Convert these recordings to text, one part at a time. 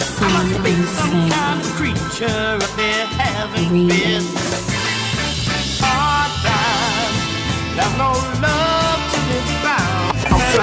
Hassan Insane. Kind of creature up there having been hard times. There's no love be.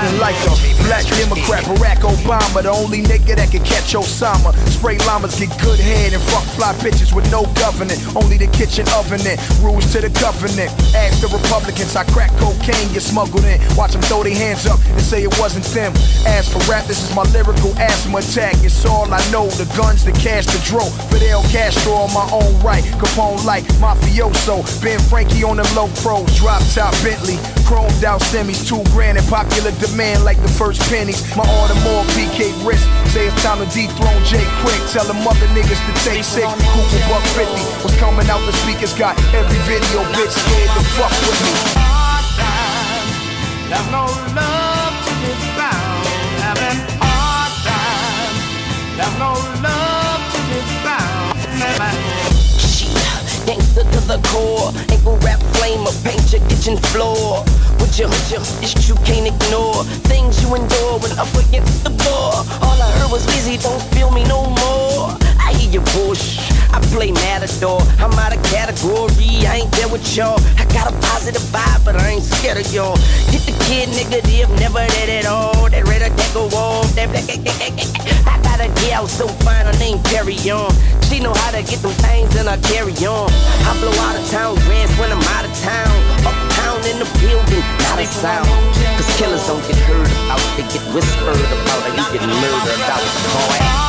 Like a black Democrat, Barack Obama, the only nigga that can catch Osama. Spray llamas, get good head, and fuck fly bitches with no government. Only the kitchen oven it, rules to the government. Ask the Republicans, I crack cocaine, get smuggled in. Watch them throw their hands up and say it wasn't them. As for rap, this is my lyrical asthma attack. It's all I know, the guns, the cash, the dro. Fidel Castro on my own right, Capone like mafioso. Ben Frankie on them low pros, drop top Bentley, chromed out semis, two grand in popular demand like the first pennies. My Audemars Piguet wrist, say it's time to dethrone Jay Quick. Tell them other niggas to take six. Cooper Buck 50 was coming out the speakers, got every video bitch scared to fuck with me. Core. Ain't gon' rap flame or paint your kitchen floor. With your, with your shit you can't ignore. Things you endure when up against the door. All I heard was easy, don't feel me no more. I hear your bush. I play Matador. I'm out of category. I ain't there with y'all. I got a positive vibe, but I ain't scared of y'all. Get the kid negative, never did it all. They ready to take a walk. They, I got a gal so fine, her name Carry On. She know how to get them things and I carry on. I blow a sound. Cause killers don't get heard about, they get whispered about, or you get murdered out. Boy.